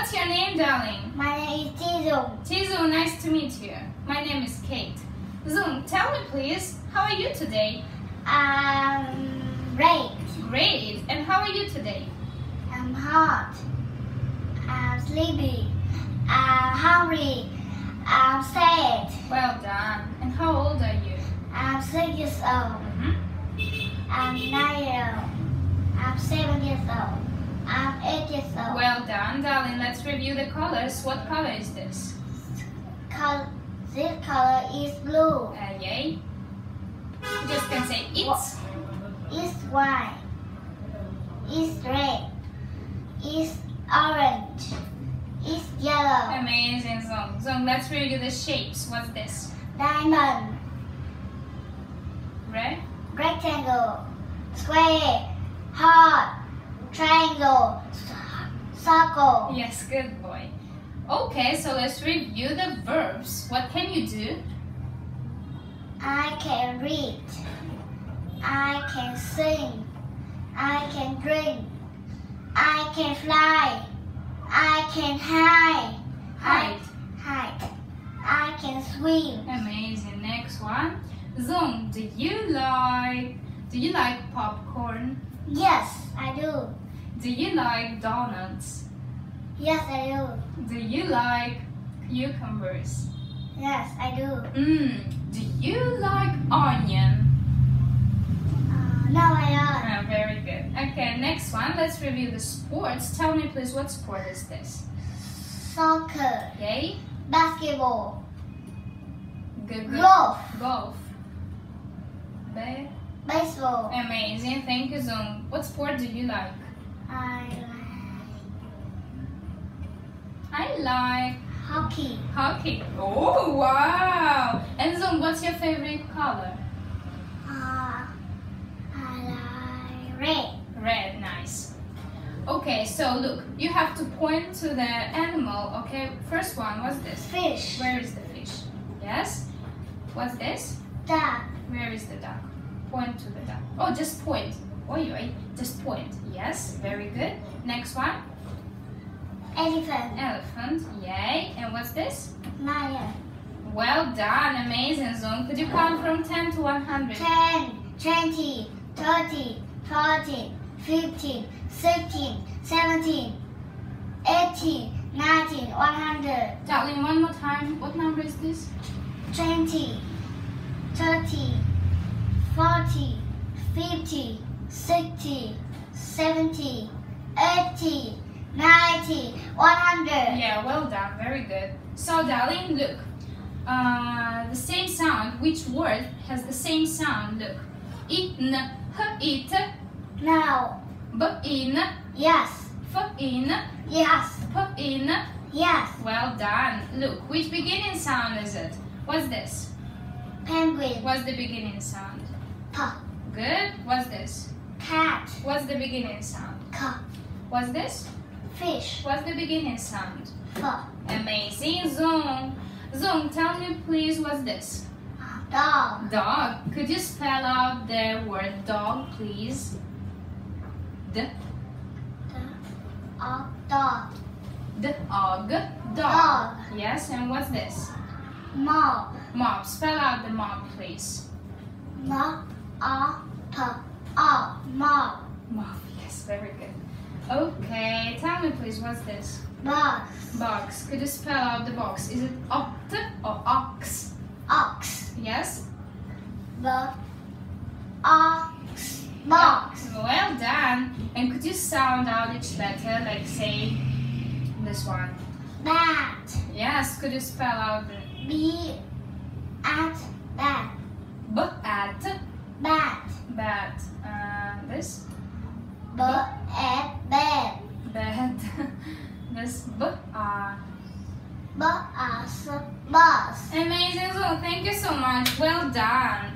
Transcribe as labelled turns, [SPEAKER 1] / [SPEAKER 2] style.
[SPEAKER 1] What's your name, darling?
[SPEAKER 2] My name is Jizung.
[SPEAKER 1] Tizu, nice to meet you. My name is Kate. Zoom, tell me please, how are you today?
[SPEAKER 2] I'm great.
[SPEAKER 1] Great. And how are you today?
[SPEAKER 2] I'm hot. I'm sleepy. I'm hungry. I'm sad.
[SPEAKER 1] Well done. And how old are you?
[SPEAKER 2] I'm six years old.
[SPEAKER 1] Mhm.
[SPEAKER 2] I'm nine years old. I'm seven years old. I'm eight years old.
[SPEAKER 1] Well done, darling. Let's review the colors. What color is this?
[SPEAKER 2] Col- this color is blue.
[SPEAKER 1] Uh, yay. You just can say it's.
[SPEAKER 2] It's white. It's red. It's orange. It's yellow.
[SPEAKER 1] Amazing, Zong. Zong, let's review the shapes. What's this?
[SPEAKER 2] Diamond.
[SPEAKER 1] Red?
[SPEAKER 2] rectangle, square, heart, triangle, circle.
[SPEAKER 1] Yes, good boy. Okay, so let's review the verbs. What can you do?
[SPEAKER 2] I can read. I can sing. I can drink. I can fly. I can hide.
[SPEAKER 1] Hide.
[SPEAKER 2] Hide. I can swim.
[SPEAKER 1] Amazing. Next one. Zong, do you like do you like popcorn?
[SPEAKER 2] Yes, do.
[SPEAKER 1] Do you like donuts?
[SPEAKER 2] Yes, I do.
[SPEAKER 1] Do you like cucumbers?
[SPEAKER 2] Yes, I do.
[SPEAKER 1] Mmm. Do you like onion?
[SPEAKER 2] Uh, no, I
[SPEAKER 1] Ah, very good. Okay, next one. Let's review the sports. Tell me please what sport is this?
[SPEAKER 2] Soccer,
[SPEAKER 1] Okay.
[SPEAKER 2] basketball,
[SPEAKER 1] Good, good.
[SPEAKER 2] golf,
[SPEAKER 1] Golf. Ba-
[SPEAKER 2] baseball.
[SPEAKER 1] Amazing. Thank you, Zoom. What sport do you like?
[SPEAKER 2] I like...
[SPEAKER 1] I like
[SPEAKER 2] hockey.
[SPEAKER 1] hockey. Oh, wow. And Zoom, what's your favorite color?
[SPEAKER 2] Uh, I like red.
[SPEAKER 1] Red, nice. Okay, so look, you have to point to the animal. Okay, first one, what's this?
[SPEAKER 2] Fish.
[SPEAKER 1] Where is the fish? Yes? What's this?
[SPEAKER 2] Duck.
[SPEAKER 1] Where is the duck? Point to the duck. Oh, just point. Oi, oi, just point. Yes, very good. Next one,
[SPEAKER 2] Elephant.
[SPEAKER 1] elephant. Yay. And what's this?
[SPEAKER 2] Lion.
[SPEAKER 1] Well done, amazing, Zong. Could you count from 10 to 100?
[SPEAKER 2] 10, 20, 30, 40, 15, 16, 17, 18, 19, 100,
[SPEAKER 1] Darling, one more time. What number is this?
[SPEAKER 2] 20, 30, 40, 50, 60, 70, 80, 90, 100.
[SPEAKER 1] Yeah, well done. Very good. So, darling, look. Uh, the same sound. Which word has the same sound? Look. In, h, it,
[SPEAKER 2] Now,
[SPEAKER 1] b, in,
[SPEAKER 2] yes,
[SPEAKER 1] f, in,
[SPEAKER 2] yes,
[SPEAKER 1] p, in.
[SPEAKER 2] yes.
[SPEAKER 1] Well done. Look, which beginning sound is it? What's this?
[SPEAKER 2] Penguin,
[SPEAKER 1] What's the beginning sound?
[SPEAKER 2] P,
[SPEAKER 1] Good. What's this?
[SPEAKER 2] cat,
[SPEAKER 1] What's the beginning sound?
[SPEAKER 2] K,
[SPEAKER 1] What's this?
[SPEAKER 2] fish,
[SPEAKER 1] What's the beginning sound?
[SPEAKER 2] F,
[SPEAKER 1] Amazing, Zong. Zong, tell me please what's this?
[SPEAKER 2] dog,
[SPEAKER 1] Dog. Could you spell out the word dog, please? D,
[SPEAKER 2] dog,
[SPEAKER 1] dog, dog.
[SPEAKER 2] Dog.
[SPEAKER 1] Yes, and what's this?
[SPEAKER 2] mob,
[SPEAKER 1] Mob. Spell out the mob, please.
[SPEAKER 2] mob, a, p, a, mob,
[SPEAKER 1] Mob. Yes, very good. Okay, tell me please what's this?
[SPEAKER 2] box,
[SPEAKER 1] Box. Could you spell out the box? Is it oct or ox?
[SPEAKER 2] ox,
[SPEAKER 1] Yes.
[SPEAKER 2] b, ox, box,
[SPEAKER 1] Well done. And could you sound out each letter, like say this one?
[SPEAKER 2] bat,
[SPEAKER 1] Yes. Could you spell out the
[SPEAKER 2] b, at, bat,
[SPEAKER 1] b at
[SPEAKER 2] bat,
[SPEAKER 1] bat? Uh, this
[SPEAKER 2] b, at, bed,
[SPEAKER 1] bat. This b uh.
[SPEAKER 2] b, as, bus.
[SPEAKER 1] Amazing. So thank you so much. Well done.